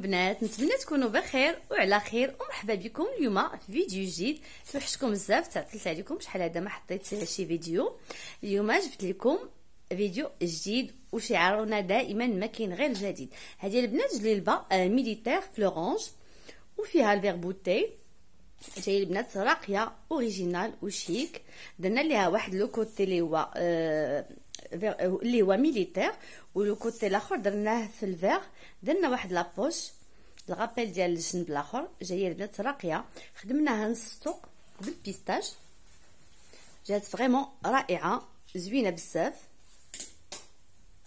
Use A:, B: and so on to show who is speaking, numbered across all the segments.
A: بنات نتمنى تكونوا بخير وعلى خير ومرحبا بكم اليوم في فيديو جديد. توحشتكم بزاف تعطلت عليكم شحال هذا ما حطيت شي فيديو. اليوم جبت لكم فيديو جديد وشعارنا دائما ما كاين غير الجديد. هذه البنات جليلبه militaire ف l'orange وفيها ال vert bouteille جاي البنات راقية originale و chic. درنا ليها واحد le côté اللي هو آه اللي هو militaire و le côté الآخر درناه في الفيغ درنا واحد la poche ال rappel ديال الجنب الآخر جاية البنات راقيه خدمناها نص طوق بال pistache جات vraiment رائعه زوينه بزاف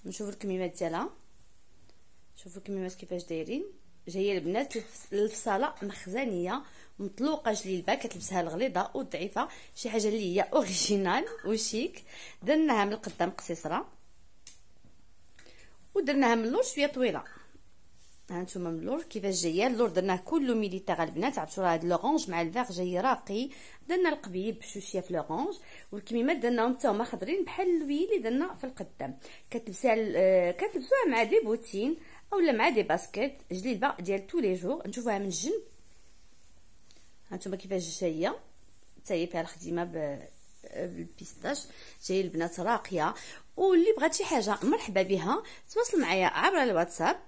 A: نشوفوا الكميمات ديالها شوفوا الكميمات كيفاش دايرين جاية البنات الفصاله مخزنيه مطلوقة جليلبة كتلبسها الغليظة والضعيفة. شي حاجة اللي هي originale و chic. درناها من القدام قصيصرة. ودرناها من اللور شوية طويلة. ها نتوما من اللور. كيفاش جاية؟ اللور درناه كله militaire البنات. عرفتوا راه هاد l'orange مع الفيغ جاي راقي. درنا القبيب بشوشية في l'orange. والكميمات درناهم حتى هما خضرين بحال اللون اللي درنا في القدام. كتلبسيها آه كتلبسوها مع des bottines اولا مع des baskets. جليبة ديال tous les jours نشوفوها من الجنب. هانتوما كيفاش جاية؟ حتى هي فيها الخدمة بال pistache جاي البنات راقية. واللي بغات شي حاجة مرحبا بها تواصل معايا عبر الواتساب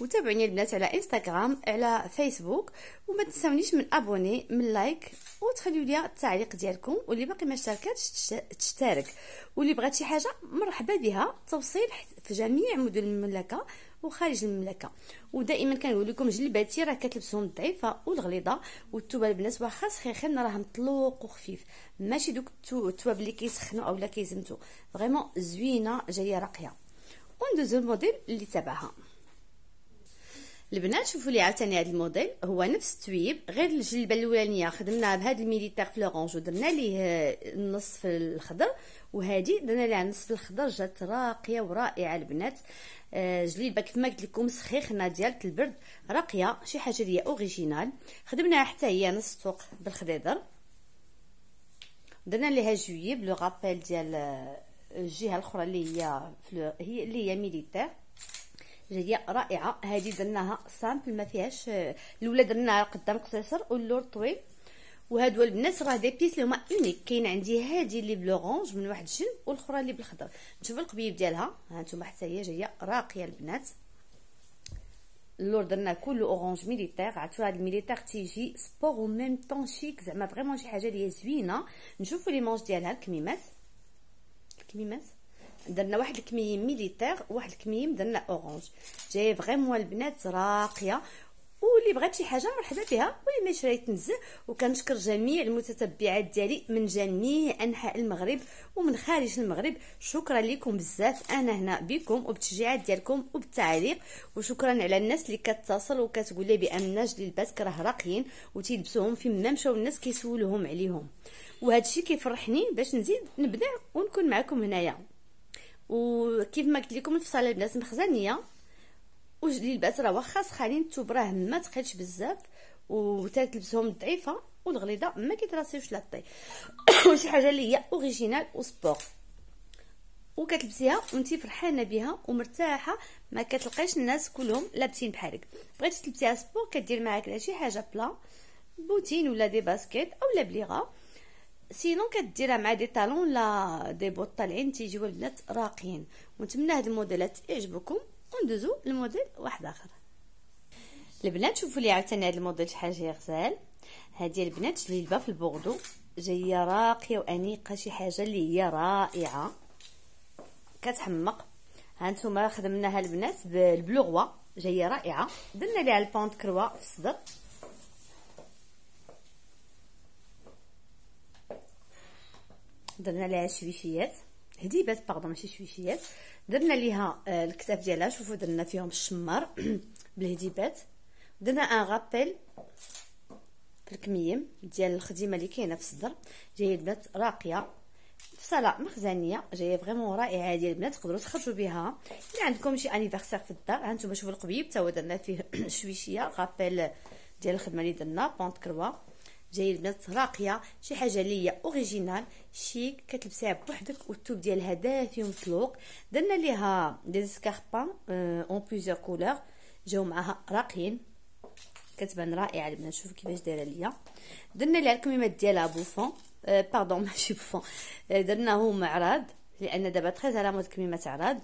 A: وتابعوني البنات على إنستغرام على فيسبوك. وما تنساونيش من abonner من like وتخليو لي التعليق ديالكم. واللي باقي ما اشتركاتش تشترك. واللي بغات شي حاجة مرحبا بها. توصيل في جميع مدن المملكة. وخارج المملكة. ودائما كنقول لكم جلباتي راه كتلبسهم الضعيفة والغليظة والثوب البنات واخا سخيخين راه مطلوق وخفيف. ماشي دوك الثواب اللي كيسخنوا اولا كيزمتوا vraiment زوينة جاية راقية. وندوزو الموديل اللي تبعها. البنات شوفوا لي عاوتاني هذا الموديل هو نفس التويب غير الجلبة الأولانية خدمناها بهذا ال militaire ف l'orange ودرنا ليه النصف الخضر وهذه درنا ليها النصف الخضر جات راقية ورائعة البنات. آه جليبة كيف ما قلت لكم سخيخنا ديال البرد راقية شي حاجة اللي originale. خدمناها حتى هي نص طوق بالخضيضر درنا ليها جويب le rappel ديال الجهة الأخرى اللي هي هي اللي هي militaire. جاية رائعة. هذه درناها simple ما فيهاش الأولى درناها قدام قصير واللور طويل. وهادو البنات راه des pièces اللي هما uniques كاين عندي هذه اللي ب l'orange من واحد الجنب والأخرى اللي بالخضر. نشوفوا القبيب ديالها. ها أنتم حتى هي جاية راقية البنات. اللور درنا كله orange militaire عرفتوا هاد ال militaire تيجي sport au même temps chic زعما vraiment شي حاجة اللي زوينة. نشوفوا les manches ديالها الكميمات. الكميمات. درنا واحد الكميم militaire وواحد الكميم درنا orange. جاية vraiment البنات راقية. واللي بغات شي حاجة مرحبا بها. واللي ما شرا يتنزه وكنشكر جميع المتتبعات ديالي من جميع أنحاء المغرب ومن خارج المغرب. شكرا لكم بزاف. أنا هنا بكم وبالتشجيعات ديالكم وبالتعليق. وشكرا على الناس اللي كتصل وكتقول لي بأن جلبات راه راقيين وتيلبسوهم فين ما مشاو الناس كيسولوهم عليهم. وهذا الشيء كيفرحني باش نزيد نبدا ونكون معكم هنايا. وكيف ما قلت لكم الفصاله البنات مخزنية وجلي الباس راه واخا سخانين الثوب راه ما تقلش بزاف وتلبسهم ضعيفة والغليظة ما كيتراسيوش la taille شي حاجة اللي هي originale و sport وكتلبسيها وانتي فرحانة بها ومرتاحة ما كتلقايش الناس كلهم لابسين بحالك. بغيتي تلبسيها sport كدير معاك شي حاجة ب la bottine ولا des baskets اولا بليغة. sinon كديرها مع des talons ولا des bottes طالعين تيجيو البنات راقيين. ونتمنى هاد الموديلات يعجبكم وندوزو لموديل واحد آخر. البنات شوفوا لي عاوتاني هاد الموديل شحال جاي غزال. هادي البنات جليبه في البوردو. جاية راقية وأنيقة شي حاجة اللي هي رائعة. كتحمق. ها نتوما خدمناها البنات بالبلوغوا. جاية رائعة. درنا ليها البونط كروا في الصدر. درنا ليها شويشيات. هديبات باردون ماشي شويشيات. درنا ليها الكتاف ديالها شوفوا درنا فيهم الشمار بالهديبات. درنا un rappel في الكميم ديال الخدمه اللي كاينة في الصدر. جاية البنات راقية فصاله مخزنية جاية vraiment رائعة ديال البنات تقدروا تخرجوا بها. إلا عندكم شي anniversaire في الدار ها نتوما شوفوا القبيب تا هو درنا فيه شويشية rappel ديال الخدمة اللي درنا point croix جاي البنات راقيه شي حاجة اللي هي originale chic كتلبسيها بوحدك والثوب ديالها دافي ومطلوق درنا ليها des escarpins en plusieurs couleurs جاو معاها راقيين. كتبان رائعة البنات شوفوا كيفاش دايرة ليا. درنا ليها الكميمات ديالها bouffant. Pardon ماشي bouffant. أه درناه معرض. لأن دابا très à la mode كميمات عراض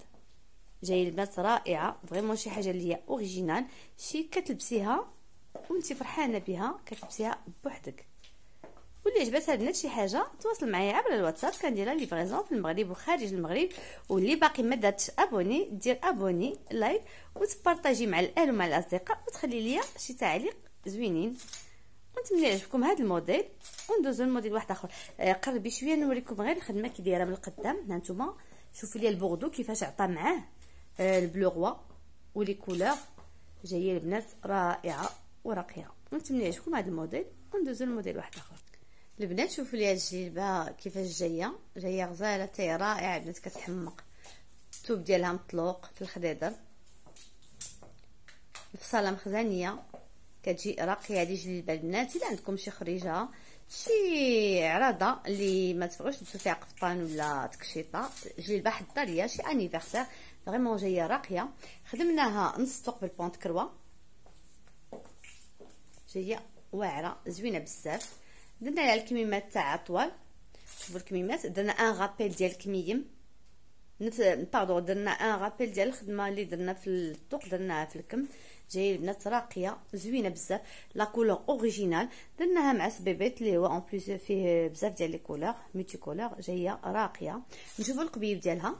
A: جاي البنات رائعة. vraiment شي حاجة اللي هي originale chic كتلبسيها وانت فرحانة بها كتلبسيها بوحدك. واللي عجبتها البنات شي حاجة تواصل معايا عبر الواتساب كنديرها livraison في المغرب وخارج المغرب واللي باقي ما abonné دير abonner like وتبارطاجي مع الاهل ومع الأصدقاء وتخلي ليا شي تعليق زوينين. ونتمنى يعجبكم هذا الموديل؟ وندوزو لموديل واحد آخر. آه قربي شوية نوريكم غير الخدمة كي دايرة من القدام. هانتوما شوفوا لي البوردو كيفاش عطى معاه. آه ال bleu roi و les couleurs جاية البنات رائعة. وراقيه نتمنى يعجبكم هذا الموديل وندوزو لموديل واحد آخر. البنات شوفوا لي هاد الجلبة كيفاش جاية. جاية غزالة تاهي رائعة البنات كتحمق. الثوب ديالها مطلوق في الخضيدر الفصالة مخزنية. كتجي راقيه هذه جلبة البنات. إلا عندكم شي خريجة شي عراضه اللي ما تبغوش تلبسوا فيها قفطان ولا تكشيطه جلبة حدا ليا شي anniversaire vraiment جاية راقيه خدمناها نص طوق بال point croix جاية واعرة زوينة بزاف. درنا على الكميمات تاع طوال. شوفوا الكميمات درنا un rappel ديال الكميم. pardon درنا un rappel ديال الخدمة اللي درنا في الطوق درناها في الكم. جاي البنات راقية زوينة بزاف. la couleur originale درناها مع صبيبات اللي هو en plus فيه بزاف ديال les couleurs multicouleurs جاية راقية. نشوفوا القبيب ديالها.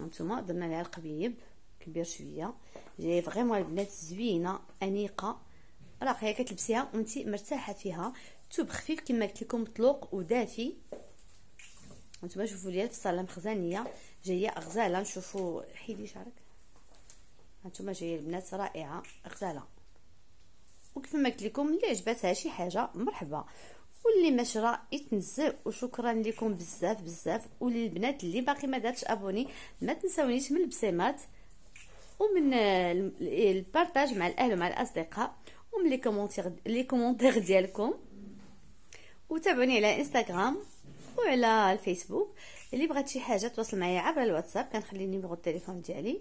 A: هانتوما درنا لها القبيب. كبير شوية. جاية فريمون البنات زوينة أنيقة. راقيه كتلبسيها وانت مرتاحة فيها. توب خفيف كما قلت لكم مطلوق ودافي. هانتوما شوفوا ليا في الصاله مخزنيه جاية غزالة. نشوفوا حيدي شعرك. هانتوما جاية البنات رائعة غزالة. وكيف ما قلت لكم اللي عجبتها شي حاجة مرحبا. واللي ما شرا يتنزل. وشكرا لكم بزاف بزاف. وللبنات اللي باقي ما دارتش أبوني ما تنساونيش من البسيمات. ومن ال partage مع الأهل ومع الأصدقاء ومن les commentaires les commentaires ديالكم. وتابعوني على انستغرام وعلى الفيسبوك. اللي بغات شي حاجة تواصل معايا عبر الواتساب كنخلي numéro التليفون ديالي.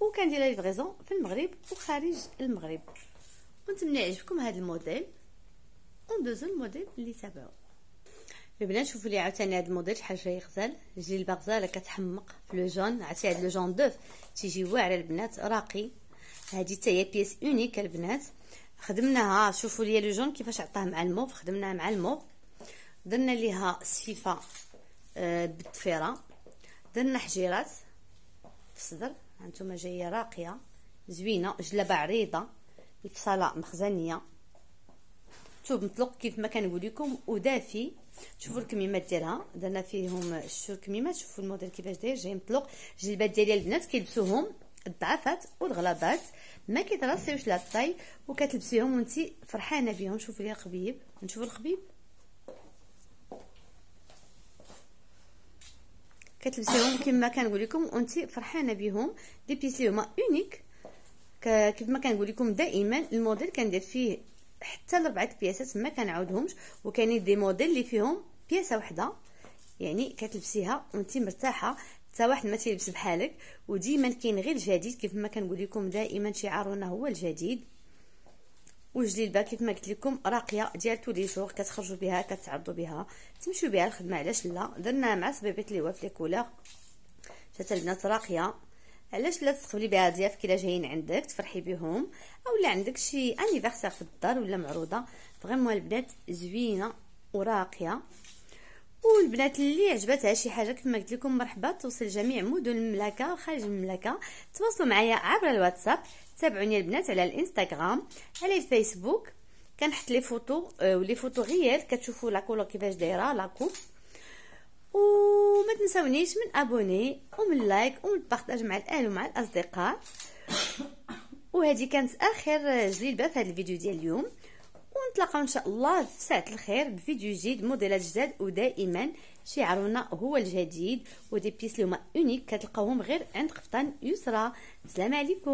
A: وكندير livraison في المغرب وخارج المغرب. ونتمنى يعجبكم هذا الموديل. وندوزو الموديل اللي تابعو البنات شوفوا لي عاوتاني هذا الموديل شحال جاي غزال. جلبه غزاله كتحمق في le jaune عرفتي هذا le jaune d'œuf. تيجي واعر البنات راقي. هذه حتى هي pièce unique البنات. خدمناها شوفوا لي le jaune كيفاش عطاه مع الموف. خدمناها مع الموف. درنا ليها سفيفه آه بالضفيره درنا حجيرات في الصدر. هانتوما جاية راقية زوينة جلبه عريضة. الفصاله مخزنية. ثوب مطلق كيف ما كنقول لكم ودافي شوفوا الكميمات ديالها. درنا فيهم شو الكميمات شوفوا الموديل كيفاش داير. جاي مطلق. جلبات ديالي البنات كيلبسوهم الضعفات والغلاظات ما كيتراسيوش la taille وكتلبسيهم وانت فرحانة بهم شوفوا لي القبيب. نشوفوا القبيب. كتلبسيهم كما كنقول لكم وانت فرحانة بهم des pièces هما uniques كيف ما كنقول لكم دائما الموديل كندير فيه حتى لربعه بياسات ما كنعاودهمش وكاينين des modèles اللي فيهم بياسة وحدة. يعني كتلبسيها وانت مرتاحة حتى واحد ما تيلبس بحالك وديما كاين غير الجديد كيف ما كنقول لكم دائما شعارنا هو الجديد. والجليبه كيف ما قلت لكم راقية ديال tous les jours كتخرجوا بها كتعرضوا بها. تمشيو بها الخدمه علاش لا؟ درناها مع صبيبات هو في les couleurs. جات البنات راقية. علاش لا تقبلي بها ضياف كي جايين عندك تفرحي بهم اولا عندك شي anniversaire في الدار ولا معروضة. vraiment البنات زوينة وراقية. والبنات اللي عجبتها شي حاجة كما قلت لكم مرحبا. توصل جميع مدن المملكة خارج المملكة. تواصلوا معايا عبر الواتساب. تابعوني البنات على الإنستغرام على الفيسبوك. كنحط les photos آه، و les photos réelles. كتشوفوا la couleur كيفاش دايرة la coupe وما تنساونيش من abonner ومن like ومن ال partage مع الأهل ومع الأصدقاء. وهذه كانت آخر جليبه في هذا الفيديو ديال اليوم. ونتلاقاو إن شاء الله في ساعة الخير بفيديو جديد موديلات جداد ودائما شعارنا هو الجديد. و des pièces اللي هما uniques كتلقاوهم غير عند قفطان يسرى السلام عليكم.